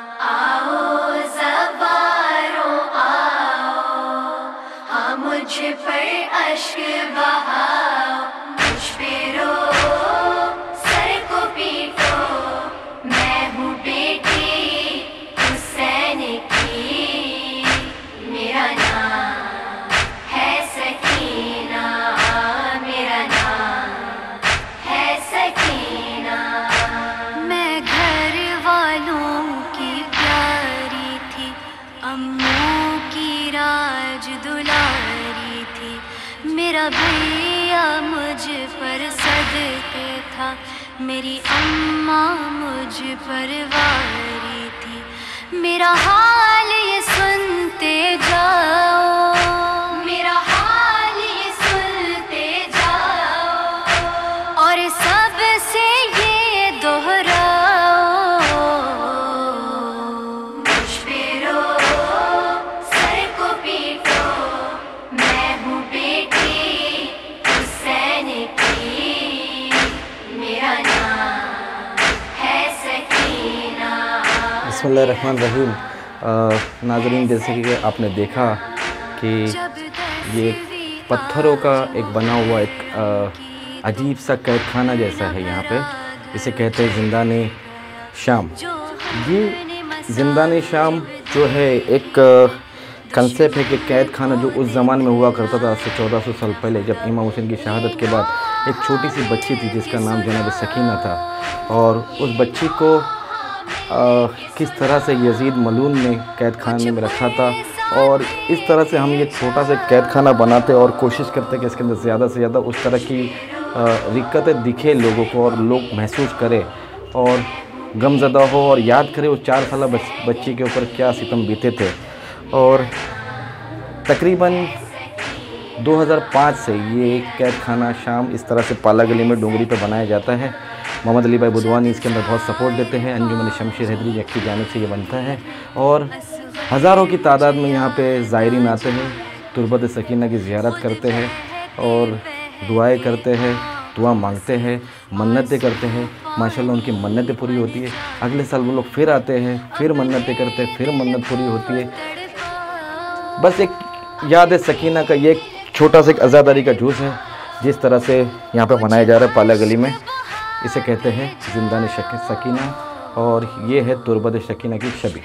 आओ जबारो आओ। हम मुझ पर अश्क बहाओ मेरा भैया मुझ पर सदते था। मेरी अम्मा मुझ पर वारी थी। मेरा हाल बसमीम नाजरीन, जैसे कि आपने देखा कि ये पत्थरों का एक बना हुआ एक अजीब सा कैद खाना जैसा है यहाँ पे। इसे कहते हैं ज़िंदानी शाम। ये ज़िंदानी शाम जो है एक कंसेप्ट है कि कैद खाना जो उस ज़माने में हुआ करता था, आज से चौदह सौ साल पहले, जब इमाम हुसैन की शहादत के बाद एक छोटी सी बच्ची थी, जिसका नाम जनाब सकीना था। और उस बच्ची को किस तरह से यजीद मलून ने कैद खाने में रखा था और इस तरह से हम ये छोटा सा कैद खाना बनाते और कोशिश करते कि इसके अंदर ज़्यादा से ज़्यादा उस तरह की दिक्कतें दिखे लोगों को और लोग महसूस करें और गमज़दा हो और याद करें उस चार साल बच, बच्ची के ऊपर क्या सितम बीते थे। और तकरीबन 2005 से ये कैद खाना शाम इस तरह से पाला गली में डोंगरी पर बनाया जाता है। मोहम्मद अली भाई बुधवानी इसके अंदर बहुत सपोर्ट देते हैं। अंजुमन शमशेर हैदरी जक की जाने से ये बनता है। और हज़ारों की तादाद में यहाँ पे ज़ायरीन आते हैं, तुरबत सकीना की ज़ियारत करते हैं और दुआएँ करते हैं, दुआ मांगते हैं, मन्नतें करते हैं। माशाल्लाह उनकी मन्नतें पूरी होती है। अगले साल वो लोग फिर आते हैं, फिर मन्नतें करते हैं, फिर मन्नत पूरी होती है। बस एक याद है सकीना का, ये छोटा सा एक आज़ादारी का जूस है, जिस तरह से यहाँ पे मनाया जा रहा है पाला गली में। इसे कहते हैं ज़िंदा शक सकीना और ये है तुरबद शकीना की शबी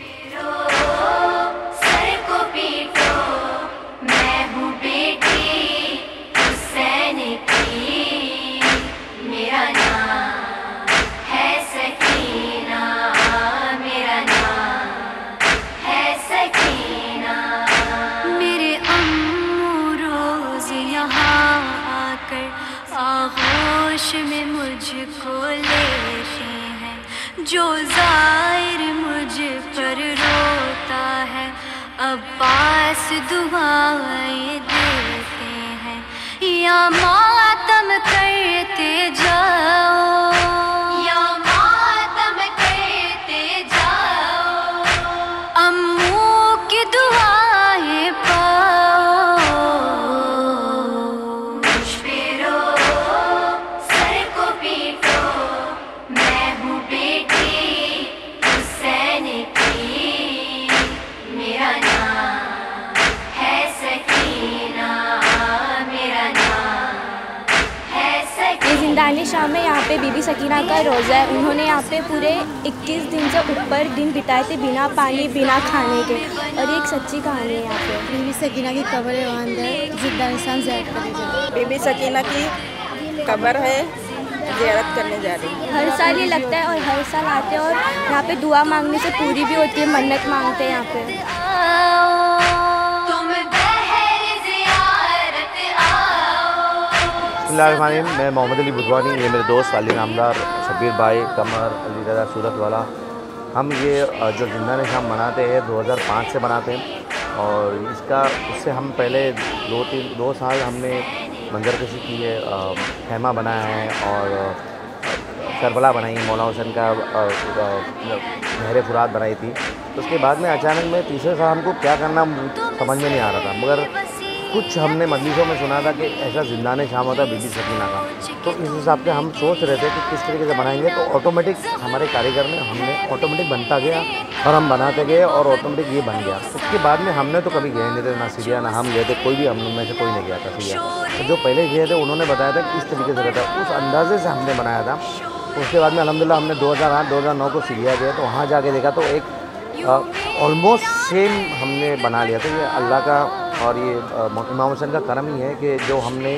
आगोश में मुझको लेते हैं, जो ज़ाहिर मुझ पर रोता है। अब्बास दुआएँ देते हैं, या मातम जिंदानी शाम में यहाँ पे बीबी सकीना का रोज़ा है। उन्होंने यहाँ पे पूरे 21 दिन से ऊपर दिन बिताए थे बिना पानी बिना खाने के। और ये एक सच्ची कहानी है यहाँ पे। बीबी सकीना की कब्र है वहाँ अंदर जिद्दा निशान ज़्यादा करे जाए बीबी सकीना की कब्र है जियारत करने जा रही है। हर साल ये लगता है और हर साल आते हैं और यहाँ पे दुआ मांगने से पूरी भी होती है मन्नत मांगते हैं यहाँ पे। बसमीम मैं मोहम्मद अली बुधवानी, ये मेरे दोस्त अली नामदार शब्बीर भाई, कमर, अली रजा सूरत वाला हम ये जो ज़िंदा शाम मनाते हैं 2005 से मनाते हैं। और इसका उससे हम पहले दो तीन, दो साल हमने मंजर कशी की है खेमा बनाया है और करबला बनाई मौला हुसैन का नहर फुरात बनाई थी। उसके बाद में अचानक में तीसरे साल हमको क्या करना, समझ में नहीं आ रहा था। मगर कुछ हमने मजलिसों में सुना था कि ऐसा जिंदान शाम होता बीबी सकीना का। तो इस हिसाब से हम सोच रहे थे कि किस तरीके से बनाएँगे तो ऑटोमेटिक हमारे कारीगर ने हमने ऑटोमेटिक बनता गया और हम बनाते गए और ऑटोमेटिक ये बन गया। उसके बाद में हमने तो कभी गए नहीं थे, ना सीरिया, ना हम गए थे, कोई भी हम में से कोई नहीं गया था सीरिया। तो जो पहले गए थे, उन्होंने बताया था कि इस तरीके से रहता उस अंदाजे से हमने बनाया था। उसके बाद में अलहमदिल्ला हमने 2008 2009 को सीरिया गए तो वहाँ जाके देखा तो एक ऑलमोस्ट सेम हमने बना लिया था। ये अल्लाह का और ये इमाम हुसैन का करम ही है कि जो हमने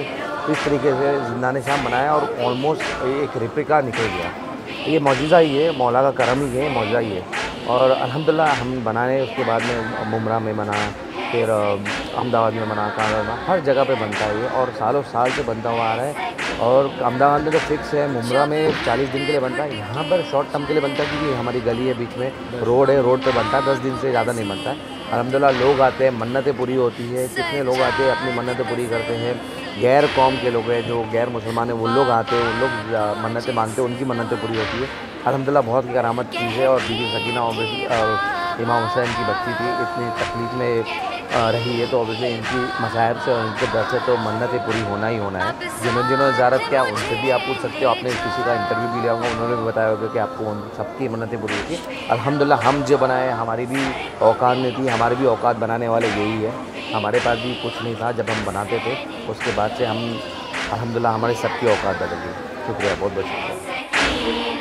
इस तरीके से जिंदान शाम बनाया और ऑलमोस्ट एक रिपिका निकल गया। ये मौजूदा ही है, मौला का करम ही है मौजूदा ही है। और अलहमदिल्ला हम बनाए, उसके बाद में मुमरा में बना, फिर अहमदाबाद में बना में हर जगह पे बनता है ये और सालों साल से बनता हुआ आ रहा है। और अहमदाबाद में तो फिक्स है मुमरा में 40 दिन के लिए बनता है। यहाँ पर शॉर्ट टर्म के लिए बनता है क्योंकि हमारी गली है बीच में। रोड है रोड पे बनता है दस दिन से ज़्यादा नहीं बनता है। अलहमदिल्ला लोग आते हैं मन्नतें पूरी होती है। कितने लोग आते हैं अपनी मन्नतें पूरी करते हैं। गैर कौम के लोग हैं जो गैर मुसलमान हैं वो लोग आते हैं उन लोग मन्नतें मांगते हैं उनकी मन्नतें पूरी होती है। अलहमदिल्ला बहुत ही करामत चीज़ है और बीबी सकीना ऑब्वियसली इमाम हुसैन की बच्ची थी इतनी तकलीफ़ में रही है तो ऑब्वियसली इनकी मसाहब से और इनके दर से तो मन्नतें पूरी होना ही होना है। जिन्होंने जिन्होंने ज़्यारत किया उनसे भी आप पूछ सकते हो। आपने किसी का इंटरव्यू भी लिया होगा, उन्होंने भी बताया होगा कि आपको उन सबकी मन्नतें पूरी होती अल्हम्दुलिल्लाह, हम जो बनाए हमारी भी औकात नहीं थी, हमारी भी औकात बनाने वाले यही है। हमारे पास भी कुछ नहीं था, जब हम बनाते थे, उसके बाद से हम अलहमदिल्ला हमारे सबकी औकात बदल गई। शुक्रिया बहुत बहुत शुक्रिया।